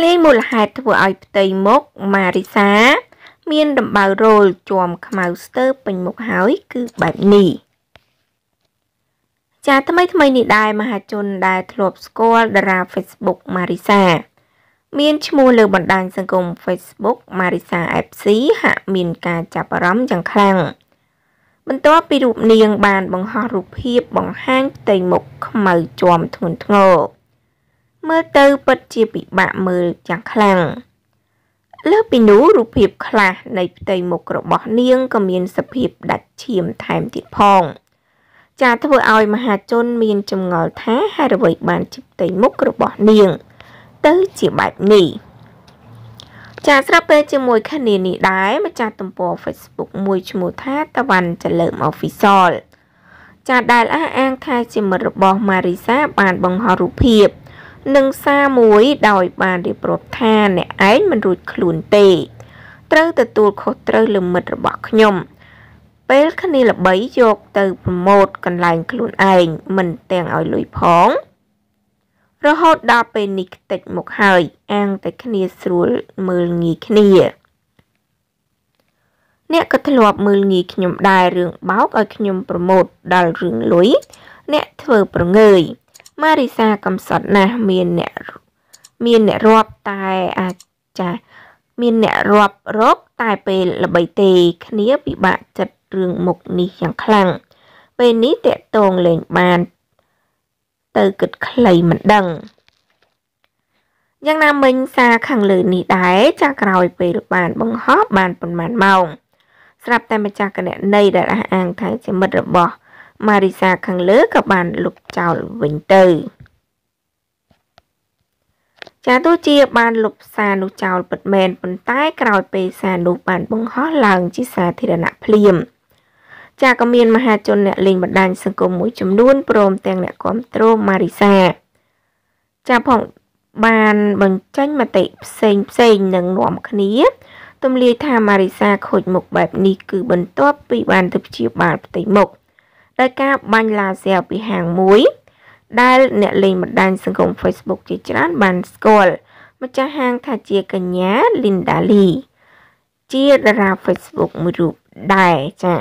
ក្លែងមូលហេតុធ្វើឲ្យផ្ទៃមុខម៉ារីសា មានដំបៅរោលជាំខ្មៅស្ទើរពេញមុខហើយគឺបែបនេះចាថ្មីថ្មីនេះដែរមហាជនដែលធ្លាប់ស្គាល់តារា Facebook ម៉ារីសា មានឈ្មោះលើបណ្ដាញសង្គម Facebook Marisa FC ហាក់មានការចាប់អារម្មណ៍យ៉ាងខ្លាំងបន្ទាប់ពីរូបនាងបានបង្ហោះរូបភាពបង្ហាញផ្ទៃមុខខ្មៅជាំធ្ងន់ធ្ងរ មើលទៅពិតជាពិបាកមើលយ៉ាងខ្លាំងលើពីនោះរូបភាពខ្លះនៃផ្ទៃមុខរបស់នាងក៏មានសភាពដាច់ឈាមថែមទៀតផង ចាធ្វើឲ្យមហាជនមានចម្ងល់ថាហេតុអ្វីបានជាផ្ទៃមុខរបស់នាង ទៅជាបែបនេះចាស្រាប់ពេលជាមួយគ្នានេះដែរម្ចាស់ទំព័រ Facebook មួយឈ្មោះថាតវ៉ាន់ចលើម Official ចាដែលអះអាងថាជាមិត្តរបស់ Marisa បានបង្ហោះរូបភាព និងសារមួយដោយបានរៀបរាប់ថាអ្នកឯងមិនរួចខ្លួនទេ ត្រូវទទួលខុសត្រូវលើមិត្តរបស់ខ្ញុំ ពេលគ្នាល្បីយកទៅប្រម៉ូតកន្លែងខ្លួនឯងមិនទាំងឲ្យលុយផង រហូតដល់ពេលនេះខ្ទេចមកហើយអាងតែគ្នាស្រួលមើលងាយគ្នាអ្នកក៏ធ្លាប់មើលងាយខ្ញុំដែររឿងបោកឲ្យខ្ញុំប្រម៉ូតដល់រឿងលុយអ្នកធ្វើប្រងើយ ម៉ារីសាកំសត់ណាស់មានអ្នកមានអ្នករាប់តែអាចចាមានអ្នករាប់រកតែពេលល្បីទេ គ្នាពិបាកចិត្តរឿងមុខនេះយ៉ាងខ្លាំងពេលនេះតកតងលេងបាន ទៅគិតខ្លីមិនដឹងយ៉ាងណាមិញសារខាងលើនេះដែរចាក្រោយពេលបានបង្ហោះបានប៉ុន្មានម៉ោងស្រាប់តែម្ចាស់គណនីដែលអះអាងថាជាមិត្តរបស់ ម៉ារីសាខាងលើក៏បានលុបចោលវិញទៅចាទោះជាបានលុបសារនោះចោលពិតមែនប៉ុន្តែក្រោយពេលសារនោះបានបង្ហោះឡើងជាសាធារណៈភ្លាមចាក៏មានមហាជនអ្នកលេងបណ្ដាញសង្គមមួយចំនួនព្រមទាំងអ្នកគ្រប់គ្រងម៉ារីសាចាផងបានបញ្ចេញមតិផ្សេងផ្សេងនឹងនាំគ្នាទម្លាយថាម៉ារីសាខូចមុខបែបនេះគឺបន្ទាប់ពីបានទៅព្យាបាលផ្ទៃមុខ ដោយការបាញ់ឡាស៊ែពីហាងមួយ ដែលអ្នកលេងបណ្ដាញសង្គម Facebook ជាច្រើនបានស្គាល់ម្ចាស់ហាងថាជាកញ្ញា Linda Lee ជាតារា Facebook មួយរូបដែរចា៎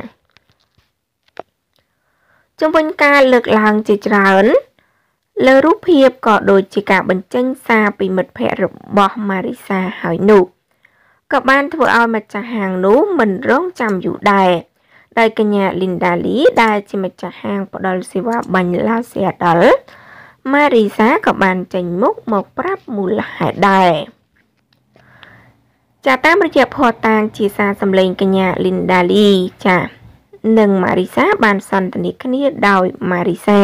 ជំវិញការលើកឡើងជាច្រើនលើរូបភាពក៏ដូចជាការបញ្ចេញសារពីមិត្តភ័ក្តិរបស់ Marisa ហើយនោះក៏បានធ្វើឲ្យម្ចាស់ហាងនោះមិនរងចាំយូរដែរ ដោយកញ្ញា Linda Lee ដែលជាម្ចាស់ហាងផ្ដល់សេវាបាញ់ឡាស៊ែដល់ Marisa ក៏បានចេញមុខមកប្រាប់មូលហេតុដែរចាតាមរយៈភស្តុតាងជាសារសម្លេងកញ្ញា Linda Lee ចានិង Marisa បានសន្ទនាគ្នាដោយ Marisa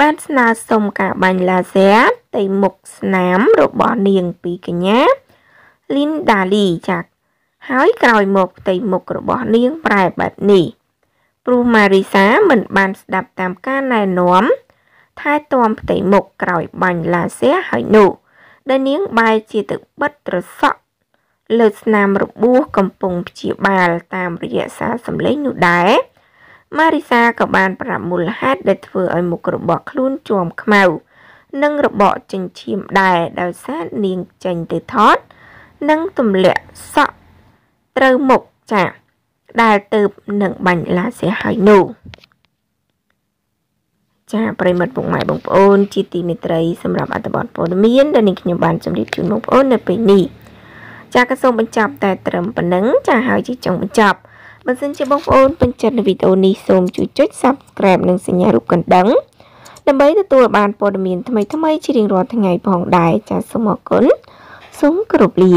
បានស្នើសុំការបាញ់ឡាស៊ែទៅមុខស្នាមរបស់នាងពីកញ្ញា Linda Lee ចា ហើយក្រោយមកផ្ទៃមុខរបស់នាងប្រែបែបនេះព្រោះម៉ារីសាមិនបានស្ដាប់តាមការណែនាំថែទាំផ្ទៃមុខក្រោយបាញ់ឡាស៊ែហើយនោះដែលនាងបែរជាទៅបិទត្រសក់លើស្នាមរបួសកំពុងព្យាបាលតាមរយៈសារសម្លេងនោះដែរម៉ារីសាក៏បានប្រាប់មូលហេតុដែលធ្វើឲ្យមុខរបស់ខ្លួនជាំខ្មៅនិងរបកចិញ្ចៀមដែរដោយសារនាងចេញទៅថត និងទម្លាក់សក់ ត្រូវមុខចាដែលទៅនឹងបាញ់ឡាសៀហើយនោះចាប្រិមត្តពុកម៉ែបងប្អូន ជាទីមេត្រីសម្រាប់អត្ថបទព័ត៌មានដែលនាងខ្ញុំបានជម្រាបជូនបងប្អូននៅពេលនេះចាក៏សូមបញ្ចប់តែត្រឹមប៉ុណ្ណឹងចាហើយជាចុងបញ្ចប់បើសិនជាបងប្អូនពេញចិត្តនៅវីដេអូនេះសូមជួយចុច Subscribe និងសញ្ញារូបកណ្ដឹងដើម្បីទទួលបានព័ត៌មានថ្មីៗជារៀងរាល់ថ្ងៃផងដែរចាសូមអរគុណសូមគោរពលា